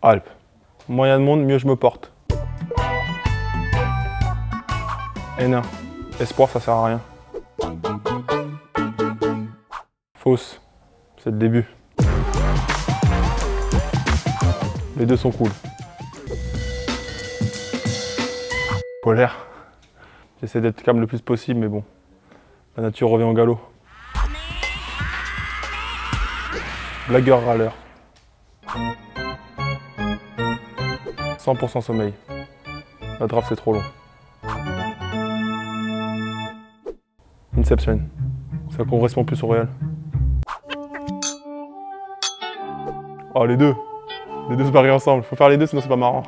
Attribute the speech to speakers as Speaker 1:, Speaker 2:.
Speaker 1: Alpes. A de monde, mieux je me porte. N1. Espoir, ça sert à rien. Fausse. C'est le début. Les deux sont cool. Polaire. J'essaie d'être calme le plus possible, mais bon. La nature revient au galop. Blagueur râleur. 100% sommeil. La draft c'est trop long. Inception. Ça correspond plus au réel. Oh les deux Les deux se barrer ensemble. Faut faire les deux sinon c'est pas marrant.